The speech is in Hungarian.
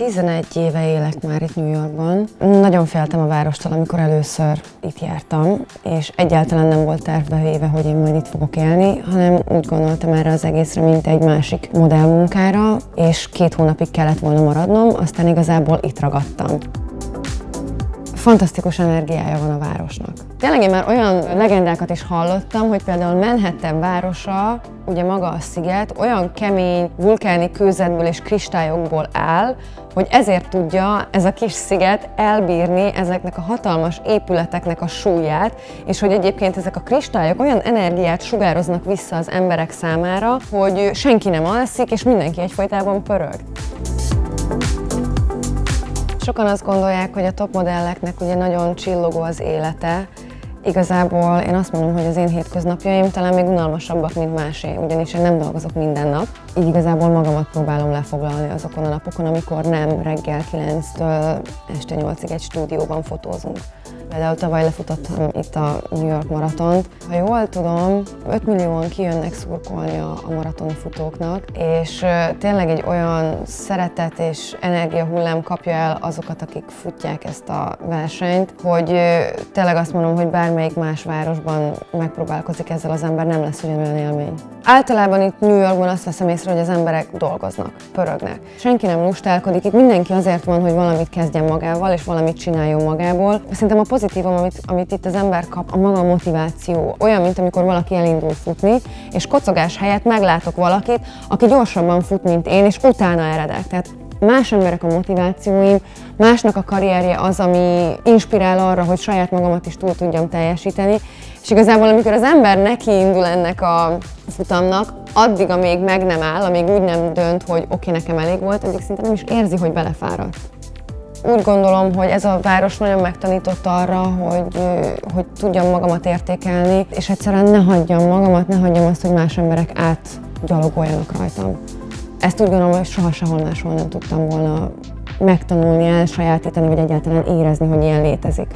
11 éve élek már itt New Yorkban. Nagyon féltem a várostól, amikor először itt jártam, és egyáltalán nem volt tervbe véve, hogy én majd itt fogok élni, hanem úgy gondoltam erre az egészre, mint egy másik modellmunkára, és két hónapig kellett volna maradnom, aztán igazából itt ragadtam fantasztikus energiája van a városnak. Tényleg én már olyan legendákat is hallottam, hogy például Manhattan városa, ugye maga a sziget, olyan kemény vulkáni kőzetből és kristályokból áll, hogy ezért tudja ez a kis sziget elbírni ezeknek a hatalmas épületeknek a súlyát, és hogy egyébként ezek a kristályok olyan energiát sugároznak vissza az emberek számára, hogy senki nem alszik, és mindenki egyfolytában pörög. Sokan azt gondolják, hogy a top modelleknek ugye nagyon csillogó az élete, Igazából én azt mondom, hogy az én hétköznapjaim talán még unalmasabbak, mint másé, ugyanis én nem dolgozok minden nap. Így igazából magamat próbálom lefoglalni azokon a napokon, amikor nem reggel 9-től este 8-ig egy stúdióban fotózunk. Például tavaly lefutottam itt a New York maratont. Ha jól tudom, 5 millióan kijönnek szurkolni a, maratoni futóknak, és tényleg egy olyan szeretet és energiahullám kapja el azokat, akik futják ezt a versenyt, hogy tényleg azt mondom, hogy bármelyik más városban megpróbálkozik ezzel az ember, nem lesz ugyanolyan élmény. Általában itt New Yorkban azt veszem észre, hogy az emberek dolgoznak, pörögnek. Senki nem lustálkodik, itt mindenki azért van, hogy valamit kezdjen magával, és valamit csináljon magából. Szerintem a pozitívum, amit, amit itt az ember kap, a maga motiváció. Olyan, mint amikor valaki elindul futni, és kocogás helyett meglátok valakit, aki gyorsabban fut, mint én, és utána eredek. Tehát más emberek a motivációim, másnak a karrierje az, ami inspirál arra, hogy saját magamat is túl tudjam teljesíteni. És igazából, amikor az ember neki indul ennek a futamnak, addig, amíg meg nem áll, amíg úgy nem dönt, hogy oké, okay, nekem elég volt, addig szinte nem is érzi, hogy belefáradt. Úgy gondolom, hogy ez a város nagyon megtanított arra, hogy, hogy tudjam magamat értékelni, és egyszerűen ne hagyjam magamat, ne hagyjam azt, hogy más emberek átgyalogoljanak rajtam. Ezt úgy gondolom, hogy soha sehol máshol nem tudtam volna megtanulni, elsajátítani, vagy egyáltalán érezni, hogy ilyen létezik.